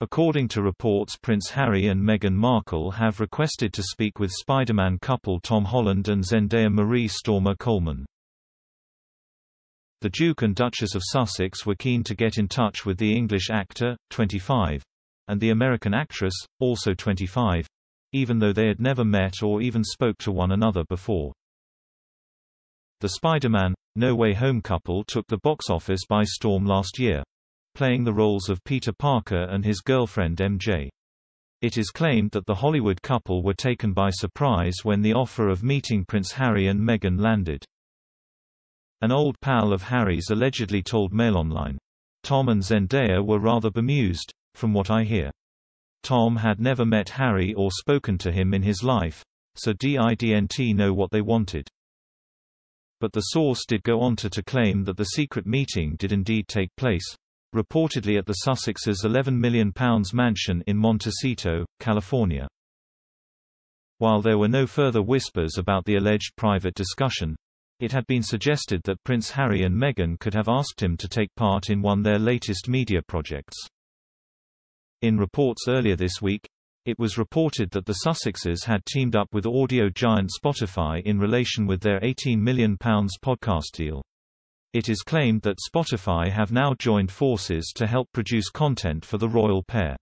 According to reports Prince Harry and Meghan Markle have requested to speak with Spider-Man couple Tom Holland and Zendaya Maree Stoermer Coleman. The Duke and Duchess of Sussex were keen to get in touch with the English actor, 25, and the American actress, also 25, even though they had never met or even spoke to one another before. The Spider-Man, No Way Home couple took the box office by storm last year, playing the roles of Peter Parker and his girlfriend MJ. It is claimed that the Hollywood couple were taken by surprise when the offer of meeting Prince Harry and Meghan landed. An old pal of Harry's allegedly told MailOnline. Tom and Zendaya were rather bemused, from what I hear. Tom had never met Harry or spoken to him in his life, so didn't know what they wanted. But the source did go on to, to claim that the secret meeting did indeed take place, reportedly at the Sussexes' £11 million mansion in Montecito, California. While there were no further whispers about the alleged private discussion, it had been suggested that Prince Harry and Meghan could have asked him to take part in one of their latest media projects. In reports earlier this week, it was reported that the Sussexes had teamed up with audio giant Spotify in relation with their £18 million podcast deal. It is claimed that Spotify have now joined forces to help produce content for the royal pair.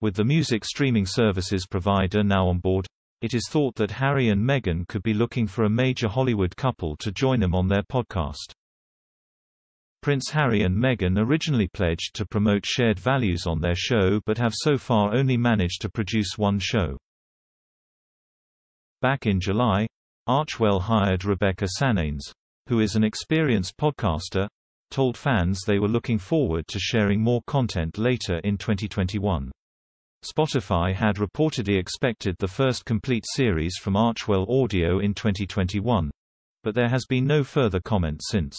With the music streaming services provider now on board, it is thought that Harry and Meghan could be looking for a major Hollywood couple to join them on their podcast. Prince Harry and Meghan originally pledged to promote shared values on their show but have so far only managed to produce one show. Back in July, Archewell hired Rebecca Sananes, who is an experienced podcaster, told fans they were looking forward to sharing more content later in 2021. Spotify had reportedly expected the first complete series from Archewell Audio in 2021. But there has been no further comment since.